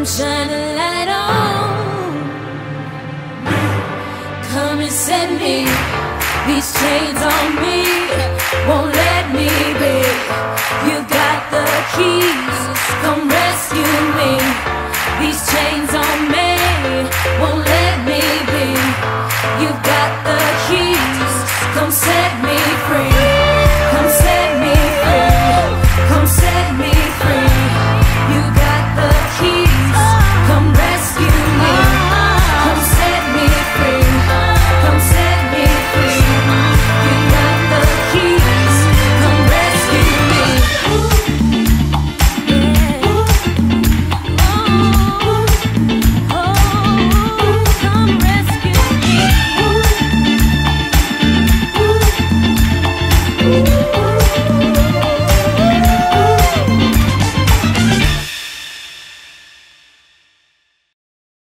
Come shine a light on. Come and set me. These chains on me won't let me be. You got the keys. Come rescue me. These chains on me won't let me be. You got the keys. Come set me free.